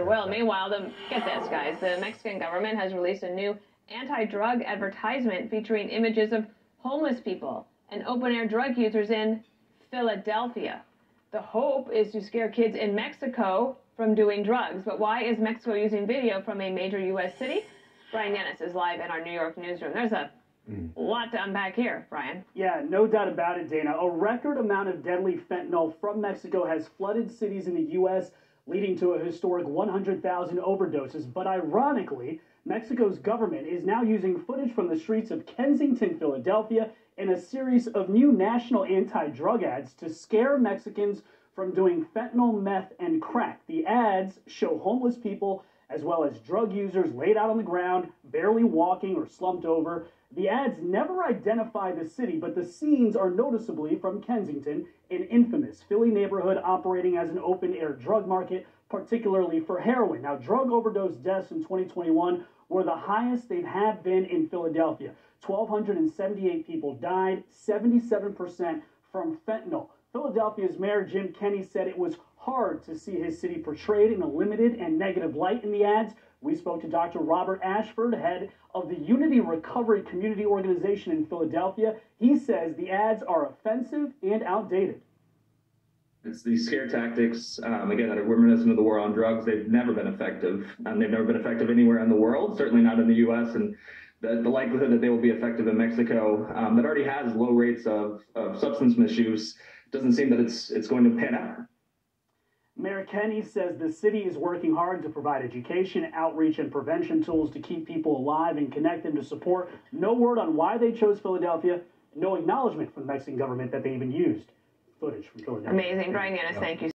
Will. Meanwhile, the, get this, guys. The Mexican government has released a new anti-drug advertisement featuring images of homeless people and open-air drug users in Philadelphia. The hope is to scare kids in Mexico from doing drugs. But why is Mexico using video from a major U.S. city? Bryan Llenas is live in our New York newsroom. There's a mm. lot to unpack here, Bryan. Yeah, no doubt about it, Dana. A record amount of deadly fentanyl from Mexico has flooded cities in the U.S., leading to a historic 100,000 overdoses. But ironically, Mexico's government is now using footage from the streets of Kensington, Philadelphia, in a series of new national anti drug ads to scare Mexicans from doing fentanyl, meth, and crack. The ads show homeless people as well as drug users laid out on the ground, barely walking or slumped over. The ads never identify the city, but the scenes are noticeably from Kensington, an infamous Philly neighborhood operating as an open air drug market, particularly for heroin. Now, drug overdose deaths in 2021 were the highest they've had been in Philadelphia. 1,278 people died, 77% from fentanyl. Philadelphia's Mayor Jim Kenney said it was hard to see his city portrayed in a limited and negative light in the ads. We spoke to Dr. Robert Ashford, head of the Unity Recovery Community Organization in Philadelphia. He says the ads are offensive and outdated. It's these scare tactics, um, again, that are reminiscent of the war on drugs. They've never been effective, and they've never been effective anywhere in the world, certainly not in the U.S. And the, the likelihood that they will be effective in Mexico, um, that already has low rates of, of substance misuse, doesn't seem that it's it's going to pan out. Mayor Kenney says the city is working hard to provide education, outreach, and prevention tools to keep people alive and connect them to support. No word on why they chose Philadelphia. No acknowledgement from the Mexican government that they even used footage from Philadelphia. Amazing. Bryan Llenas, thank you.